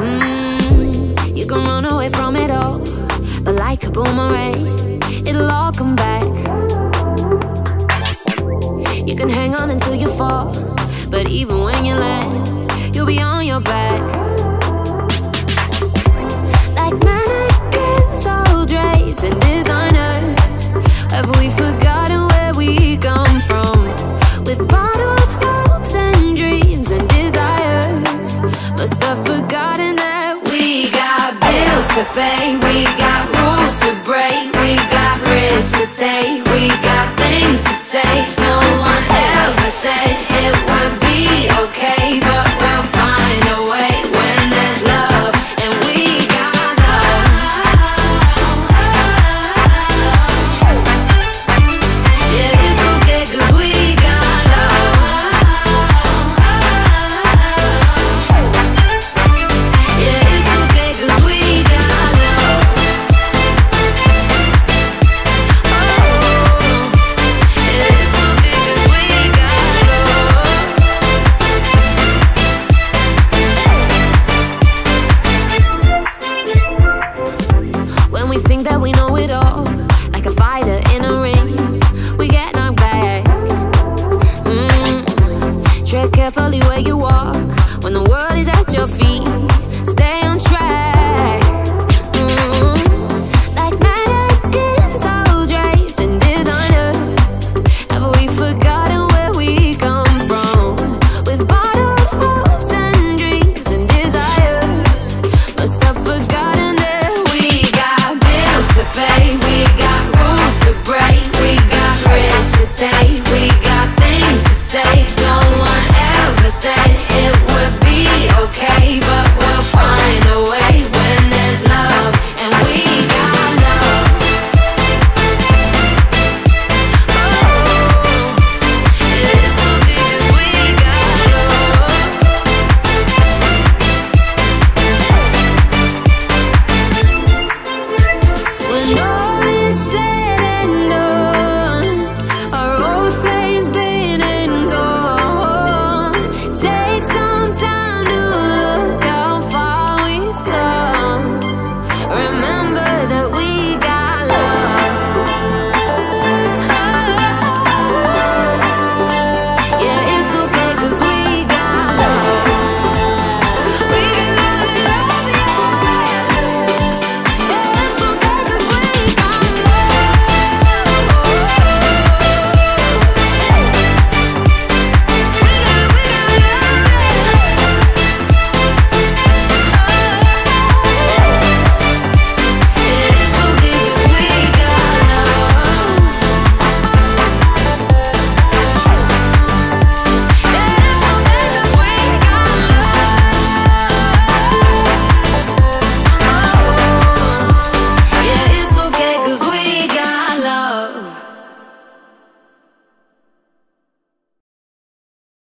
Mm, you can run away from it all, but like a boomerang, it'll all come back. You can hang on until you fall, but even when you land, you'll be on your back. To pay, we got rules to break, we got risks to take, we got things to say. No one it like a fighter in a ring. We get knocked back. Mm. Tread carefully where you walk when the world is at your feet. Stay on track. Mm. Like mannequins, all draped in designers. Have we forgotten where we come from? With bottled hopes and dreams and desires, must have forgotten. that we got.